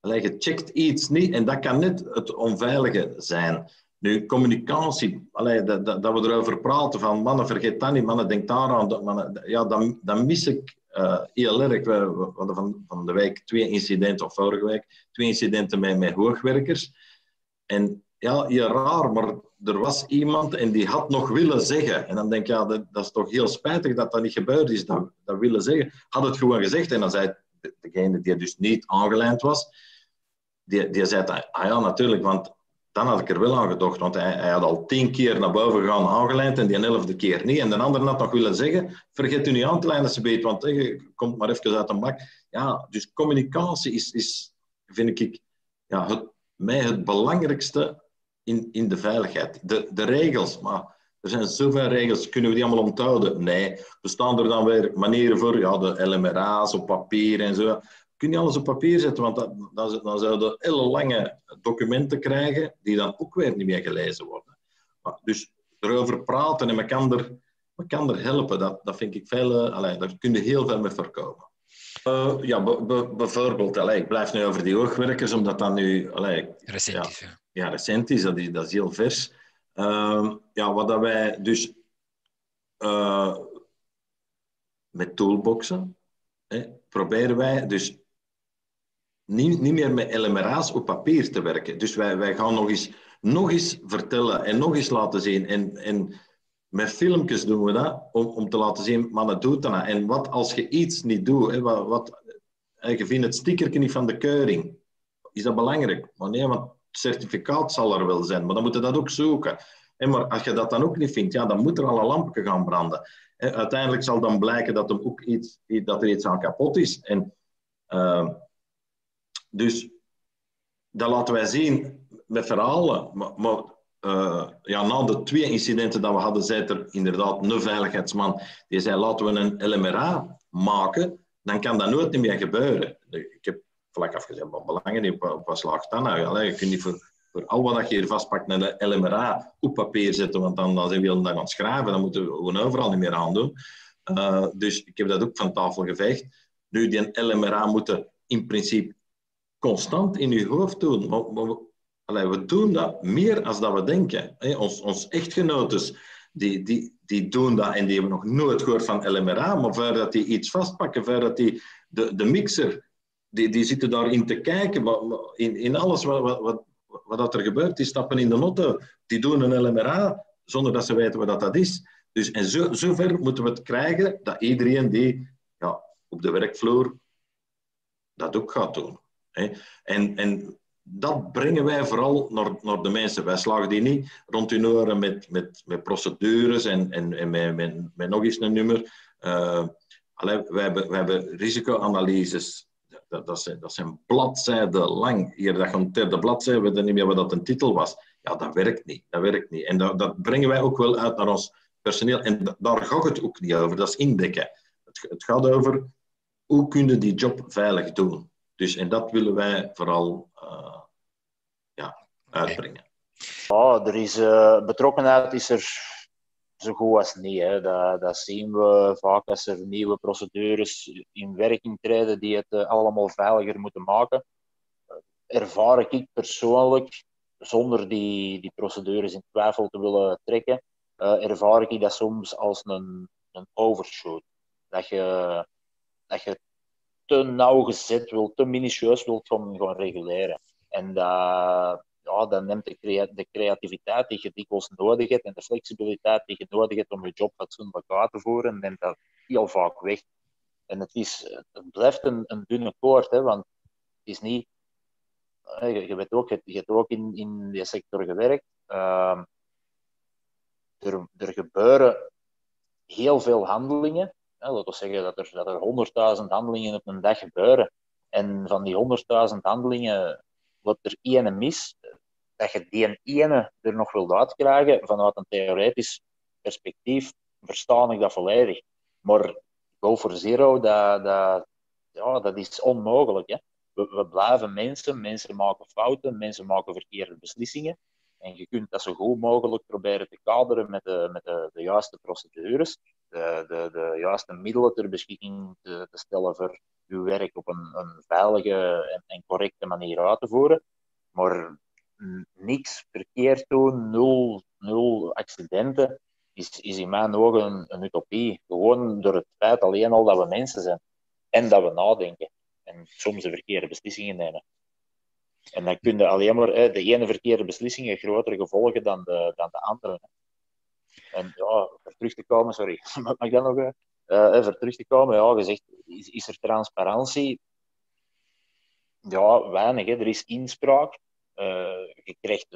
je checkt iets niet en dat kan net het onveilige zijn. Nu, communicatie, allee, dat, dat, dat, we erover praten van mannen, vergeet dat niet, mannen, denk daar aan. Mannen, ja, dan, dan mis ik uh, heel erg. We, hadden van, van de week twee incidenten, of vorige week, twee incidenten met, met hoogwerkers. En ja, heel raar, maar er was iemand en die had nog willen zeggen. En dan denk je, ja, dat, dat, is toch heel spijtig dat dat niet gebeurd is, dat, dat willen zeggen. Had het gewoon gezegd en dan zei degene die dus niet aangelijnd was, die, die zei, ah ja, natuurlijk, want dan had ik er wel aan gedacht, want hij, had al tien keer naar boven gegaan aangelijnd en die elfde keer niet. En de andere had nog willen zeggen, vergeet u niet aan te lijnen je want je komt maar even uit de bak. Ja, dus communicatie is, is vind ik, ja, het, mij het belangrijkste in, in de veiligheid. De, de regels, maar er zijn zoveel regels, kunnen we die allemaal onthouden? Nee. Bestaan er dan weer manieren voor? Ja, de LMRA's op papier en zo. Kun je alles op papier zetten, want dat, dan, dan zouden hele lange documenten krijgen die dan ook weer niet meer gelezen worden. Maar, dus erover praten en elkaar, er helpen, dat, dat vind ik veel, uh, allee, daar kun je heel veel mee voorkomen. Uh, ja, bijvoorbeeld, allee, ik blijf nu over die oogwerkers, omdat dat nu... Allee, ja. Ja. recent is, dat is, dat is heel vers. Uh, ja, wat dat wij dus uh, met toolboxen hè, proberen wij dus niet, niet meer met LMRA's op papier te werken. Dus wij, wij gaan nog eens, nog eens vertellen en nog eens laten zien. En, en met filmpjes doen we dat, om, om te laten zien, maar dat doet dat. En wat als je iets niet doet, hè, wat, wat, je vindt het stickertje niet van de keuring, is dat belangrijk? Maar nee, want het certificaat zal er wel zijn, maar dan moet je dat ook zoeken. En maar als je dat dan ook niet vindt, ja, dan moet er al een lampje gaan branden. En uiteindelijk zal dan blijken dat, er ook iets, dat er iets aan kapot is. En, uh, dus dat laten wij zien met verhalen. Maar, maar uh, ja, na de twee incidenten dat we hadden, zei er inderdaad een veiligheidsman die zei: laten we een LMRA maken, dan kan dat nooit meer gebeuren. Ik heb vlak afgezegd, wat belangen niet, op wat slaagt dan nou? Je kunt niet voor, voor al wat je hier vastpakt naar de LMRA op papier zetten, want dan, dan zijn we dan aan het schrijven, dan moeten we gewoon overal niet meer aan doen. Uh, dus ik heb dat ook van tafel geveegd. Nu, die LMRA moeten in principe constant in je hoofd doen. Maar, maar we doen dat meer als dat we denken. Hey, ons, ons echtgenotes die, die, die doen dat en die hebben nog nooit gehoord van LMRA, maar voordat die iets vastpakken, voordat die de, de mixer, die, die zitten daarin te kijken, in, in alles wat, wat, wat, wat er gebeurt, die stappen in de notte, die doen een LMRA zonder dat ze weten wat dat is. Dus, en zo, zover moeten we het krijgen dat iedereen die ja, op de werkvloer dat ook gaat doen. En, en dat brengen wij vooral naar, naar de mensen. Wij slagen die niet rond hun oren met, met, met procedures en, en, en met, met, met nog eens een nummer. Uh, allee, wij, hebben, wij hebben risicoanalyses. Dat, dat, zijn, dat zijn bladzijden lang. Hier dat je een derde bladzijde, we weten niet meer wat dat een titel was. Ja, dat werkt niet. Dat werkt niet. En dat, dat brengen wij ook wel uit naar ons personeel. En daar gaat het ook niet over. Dat is indekken. Het, het gaat over hoe kunnen die job veilig doen. Dus, en dat willen wij vooral uh, ja, uitbrengen. Ja, er is, uh, betrokkenheid is er zo goed als niet. Hè. Dat, dat zien we vaak als er nieuwe procedures in werking treden die het uh, allemaal veiliger moeten maken. Ervaar ik persoonlijk, zonder die, die procedures in twijfel te willen trekken, ervaar ik dat soms als een, een overshoot. Dat je, dat je te nauwgezet wil, te minutieus wilt gaan, gaan reguleren. En dat, ja, dan neemt de, de, creativiteit die je dikwijls nodig hebt en de flexibiliteit die je nodig hebt om je job fatsoenlijk uit te voeren, neemt dat heel vaak weg. En het, is, het blijft een, een dunne koord, hè, want het is niet... Je, je, weet ook, je, je hebt ook in, in die sector gewerkt. Uh, er, er gebeuren heel veel handelingen ja, laten we zeggen dat er, dat er 100.000 handelingen op een dag gebeuren. En van die 100.000 handelingen wordt er ene mis, dat je die ene er nog wilt uitkrijgen vanuit een theoretisch perspectief, verstaan ik dat volledig. Maar go for zero, dat, dat, ja, dat is onmogelijk. Hè? We, we blijven mensen, mensen maken fouten, mensen maken verkeerde beslissingen. En je kunt dat zo goed mogelijk proberen te kaderen met de, met de juiste procedures de, de, de juiste middelen ter beschikking te, te stellen voor uw werk op een, een veilige en, correcte manier uit te voeren. Maar niks verkeerd doen, nul, nul accidenten, is, is in mijn ogen een, utopie. Gewoon door het feit alleen al dat we mensen zijn en dat we nadenken en soms de verkeerde beslissingen nemen. En dan kun je alleen maar de ene verkeerde beslissing grotere gevolgen dan de, dan de andere. En ja, voor terug te komen, sorry, mag ik dat nog uh, even terug te komen? Ja, gezegd, is, er transparantie? Ja, weinig. Hè. Er is inspraak. Uh, je krijgt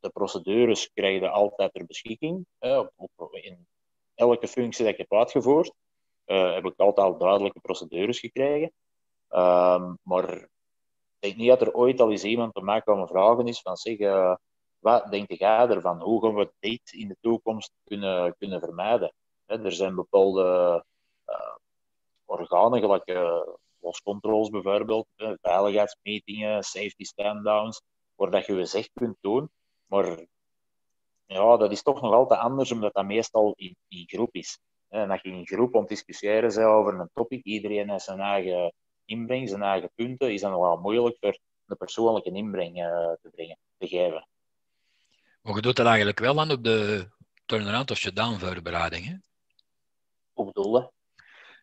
de, procedures krijg altijd ter beschikking. Op, op, in elke functie dat ik heb uitgevoerd, heb ik altijd al duidelijke procedures gekregen. Uh, maar ik denk niet dat er ooit al eens iemand bij mij komen vragen is van zeg, wat denk jij ervan? Hoe gaan we dit in de toekomst kunnen, kunnen vermijden? er zijn bepaalde uh, organen, gelijk loscontroles bijvoorbeeld, veiligheidsmetingen, safety stand-downs, waar dat je je zegt kunt doen. Maar ja, dat is toch nog altijd anders, omdat dat meestal in, in groep is. En dat je in groep om te discussiëren over een topic, iedereen heeft zijn eigen inbreng, zijn eigen punten, is dan wel moeilijk voor de persoonlijke inbreng te brengen, te geven. Maar je doet dat eigenlijk wel aan op de turnaround of shutdown voorbereiding. Hoe bedoel je?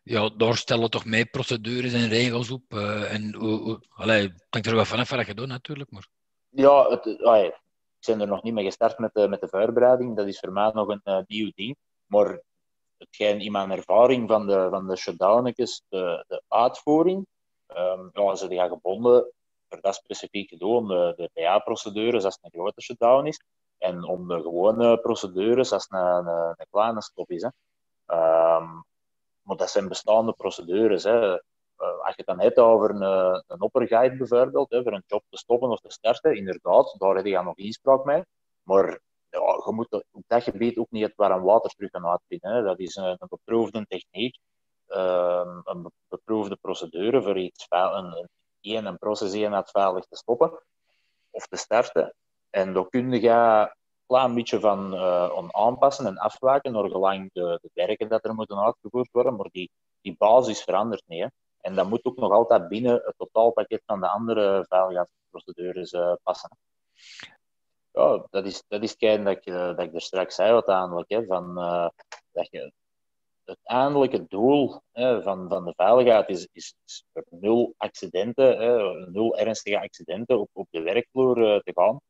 Ja, daar stellen toch mee procedures en regels op. Uh, en hoe, allee, het hangt er wel vanaf wat je doet natuurlijk. Maar... Ja, het, allee, ik ben er nog niet mee gestart met de, met de voorbereiding. Dat is voor mij nog een uh, nieuw ding. Maar hetgeen in mijn ervaring van de, van de shutdownetjes, de, de uitvoering, um, ja, ze die gaan gebonden voor dat specifiek doen, de, de PA-procedures, als het een grote shutdown is. En om de gewone procedures, als een, een, een kleine stop is. Um, maar dat zijn bestaande procedures. Hè. als je het dan hebt over een, een opperguide bijvoorbeeld, hè, voor een job te stoppen of te starten, inderdaad, daar heb je nog inspraak mee. Maar ja, je moet op dat gebied ook niet het warm water terug gaan uitvinden. Hè. Dat is een, beproefde techniek, um, een beproefde procedure voor iets, een, een, een proceseenheid veilig te stoppen of te starten. En daar kun je een beetje van uh, aanpassen en afwijken, naar gelang de, de werken dat er moeten uitgevoerd worden, maar die, die basis verandert niet. Hè. En dat moet ook nog altijd binnen het totaalpakket van de andere veiligheidsprocedures uh, passen ja, dat is, dat is hetgeen dat ik, dat ik er straks zei uiteindelijk. Hè, van, dat je, het doel hè, van, van de veiligheid is, is, nul accidenten, hè, nul ernstige accidenten op, op de werkvloer te gaan.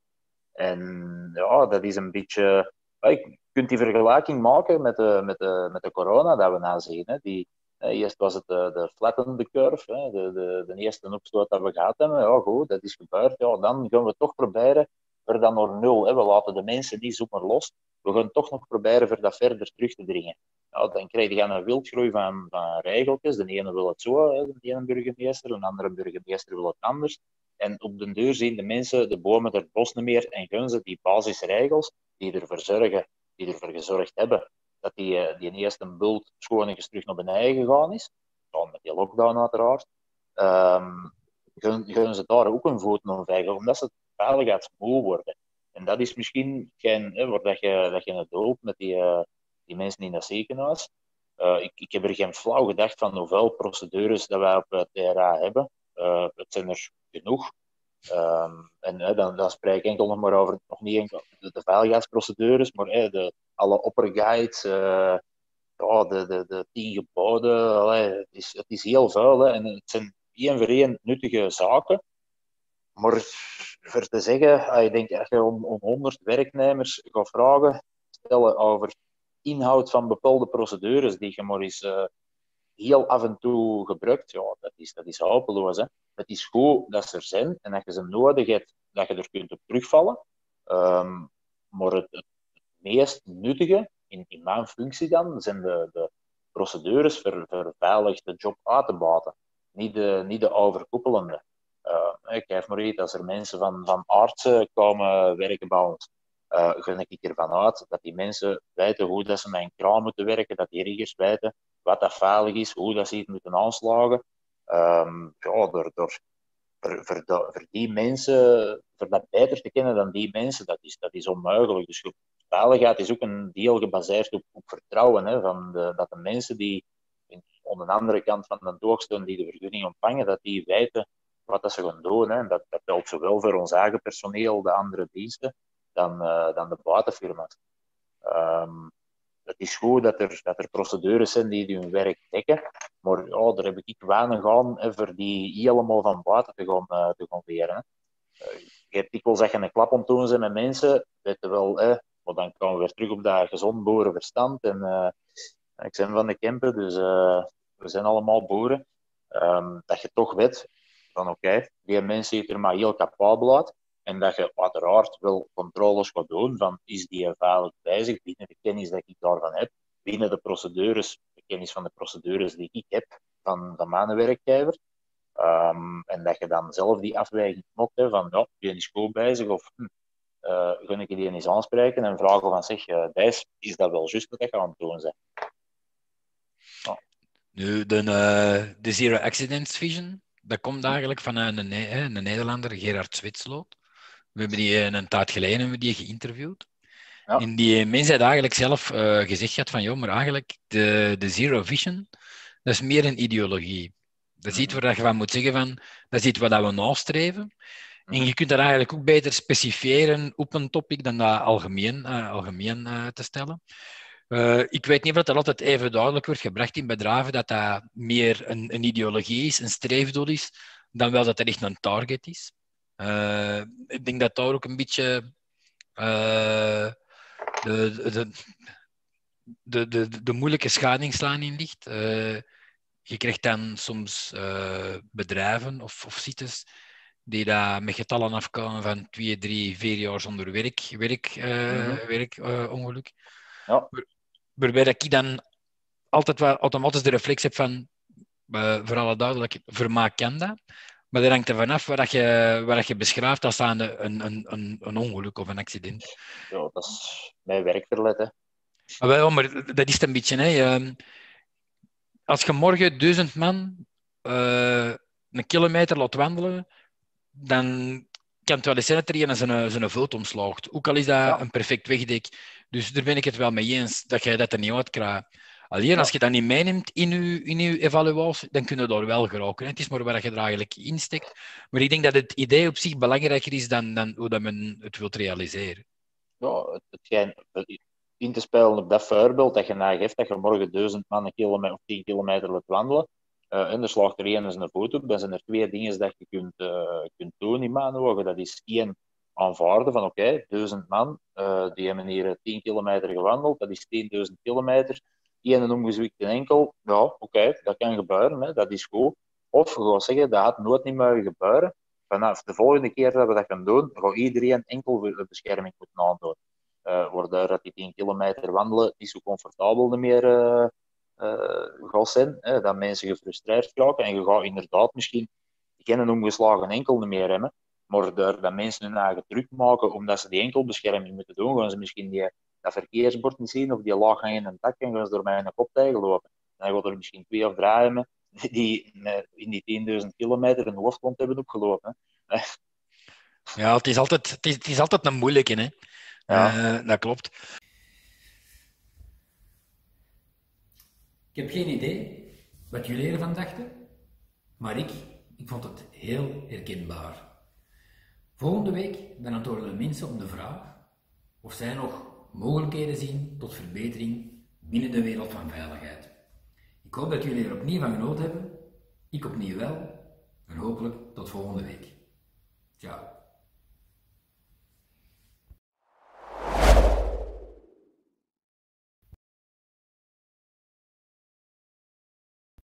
En ja, dat is een beetje. je kunt die vergelijking maken met de, met de, met de corona dat we nou zien. Die, eerst was het de, de flattende curve, de, de, de eerste opstoot dat we gehad hebben. Ja, goed, dat is gebeurd. Ja, dan gaan we toch proberen voor dan naar nul. We laten de mensen die zoeken los. We gaan toch nog proberen dat verder terug te dringen. Ja, dan krijg je een wildgroei van, van regeltjes. De ene wil het zo, de ene burgemeester, een andere burgemeester wil het anders. En op de deur zien de mensen de bomen er bos niet meer en gaan ze die basisregels die ervoor zorgen, die ervoor gezorgd hebben dat die, eh, die eerste bult schoonigers terug naar beneden gegaan is, dan met die lockdown uiteraard, um, gaan, ze daar ook een voet omvegen, omdat ze veiligheidsmoe worden. En dat is misschien geen, hè, dat je, dat je het doelt met die, uh, die mensen in dat ziekenhuis. Uh, ik, ik heb er geen flauw gedacht van hoeveel procedures dat wij op het TRA hebben. Uh, het zijn er genoeg. Um, en dan, dan spreek ik enkel nog maar over, nog niet de, de veiligheidsprocedures, maar de, alle opperguides, ja, de, de, de tien geboden. het, is, het is heel vuil en het zijn één voor één nuttige zaken. Maar voor te zeggen, als je om, om 100 werknemers gaat vragen, stellen over inhoud van bepaalde procedures die je maar eens uh, heel af en toe gebruikt, ja, dat is, dat is hopeloos. Hè. Het is goed dat ze er zijn en dat je ze nodig hebt, dat je er kunt op terugvallen. Um, maar het, meest nuttige in, mijn functie dan zijn de, de procedures voor, voor veilig de job uit te baten. Niet de, niet de overkoepelende. Uh, ik geef maar iets, als er mensen van, van artsen komen werken bij ons, uh, ga ik ervan uit dat die mensen weten hoe dat ze met een kraan moeten werken, dat die riggers weten wat dat veilig is, hoe dat ze het moeten aanslagen. Um, ja, door, door, voor, voor, die mensen, voor dat beter te kennen dan die mensen, dat is, dat is onmogelijk. Dus veiligheid is ook een deel gebaseerd op, op vertrouwen. Hè, van de, dat de mensen die aan de andere kant van de doorsteun die de vergunning ontvangen, dat die weten wat dat ze gaan doen. Hè. Dat, dat geldt zowel voor ons eigen personeel, de andere diensten, dan, uh, dan de buitenfirma's. Um, het is goed dat er, dat er procedures zijn die hun werk dekken, maar ja, daar heb ik weinig aan voor die helemaal van buiten te gaan, uh, te gaan leren. Uh, je hebt dikwijls zeggen een klap om doen zijn met mensen, weten wel, maar dan komen we weer terug op dat gezond boerenverstand. En, uh, ik ben van de Kempen, dus we zijn allemaal boeren. Um, dat je toch weet, van oké, die mensen ziet er maar heel capabel uit. En dat je uiteraard wel controles gaat doen van is die veilig bezig binnen de kennis dat ik daarvan heb, binnen de procedures, de kennis van de procedures die ik heb van, van mijn werkgever. Um, en dat je dan zelf die afweging maakt van ja, die is goed bezig of hm, uh, gun ik die eens aanspreken en vragen van zeg, Dijs, is dat wel juist wat ik aan het doen zijn? Nu, de, uh, de Zero Accidents Vision, dat komt eigenlijk van een, een, een Nederlander, Gerard Zwitsloot. We hebben die een tijd geleden hebben we die geïnterviewd. Ja. En die mens had eigenlijk zelf uh, gezegd had van, joh, maar eigenlijk de, de Zero Vision, dat is meer een ideologie. Dat is iets waar je van moet zeggen van, dat is iets wat we nastreven. En je kunt dat eigenlijk ook beter specifieren op een topic dan dat algemeen, uh, algemeen uh, te stellen. Uh, ik weet niet of dat altijd even duidelijk wordt gebracht in bedrijven, dat dat meer een, een ideologie is, een streefdoel is, dan wel dat er echt een target is. Uh, ik denk dat daar ook een beetje uh, de, de, de, de, de, moeilijke schadingslaan in ligt. je krijgt dan soms bedrijven of, of sites die daar met getallen afkomen van twee, drie, vier jaar zonder werk, werk, mm -hmm. werkongeluk. Ja waarbij ik dan altijd wel automatisch de reflex heb van Uh, voor alle duidelijkheid, vermaak kan dat. Maar dat hangt er vanaf waar, je, waar je beschrijft als een, een, een, een ongeluk of een accident. Ja, dat is mijn werkverlet. Hè. Maar, wel, maar dat is het een beetje. Hè. Ehm, als je morgen duizend man uh, een kilometer laat wandelen, dan kan het wel eens zijn dat er een zijn, zijn voet omslaagt. Ook al is dat een perfect wegdek. Dus daar ben ik het wel mee eens dat jij dat er niet uit Alleen als je dat niet meeneemt in je, in uw evaluatie, dan kun je daar wel geraken. Het is maar waar je er eigenlijk insteekt. Maar ik denk dat het idee op zich belangrijker is dan, dan hoe dat men het wilt realiseren. Ja, het, het, in te spelen op dat voorbeeld dat je nageeft dat je morgen duizend man een kilometer of tien kilometer wilt wandelen. Uh, en er slaagt er één eens een voet op. Dan zijn er twee dingen dat je kunt, uh, kunt doen in mijn ogen. Dat is één, aanvaarden van oké, okay, duizend man, uh, die hebben hier 10 kilometer gewandeld. Dat is 10.000 kilometer één omgezwikte enkel, ja, oké, dat kan gebeuren, hè, dat is goed. Of gewoon zeggen, dat gaat nooit niet meer gebeuren. Vanaf de volgende keer dat we dat gaan doen, gaat iedereen enkel bescherming moeten aandoen. Uh, waardoor dat die 10 kilometer wandelen niet zo comfortabel meer uh, zijn. Hè, dat mensen gefrustreerd raken en je gaat inderdaad misschien geen omgeslagen enkel meer hebben. Maar doordat mensen hun eigen druk maken omdat ze die enkelbescherming moeten doen, gaan ze misschien die dat verkeersbord niet zien of die laag hangen in een tak en gaan ze door mij een kop tegen lopen. Dan gaat er misschien twee of drie hebben die in die 10.000 kilometer een hoofdwond hebben opgelopen. Ja, het is altijd, het is, het is altijd een moeilijke, hè. Ja. Uh, dat klopt. Ik heb geen idee wat jullie ervan dachten, maar ik, ik vond het heel herkenbaar. Volgende week dan antwoorden de mensen op de vraag of zij nog mogelijkheden zien tot verbetering binnen de wereld van veiligheid. Ik hoop dat jullie er opnieuw van genoten hebben. Ik opnieuw wel. En hopelijk tot volgende week. Ciao.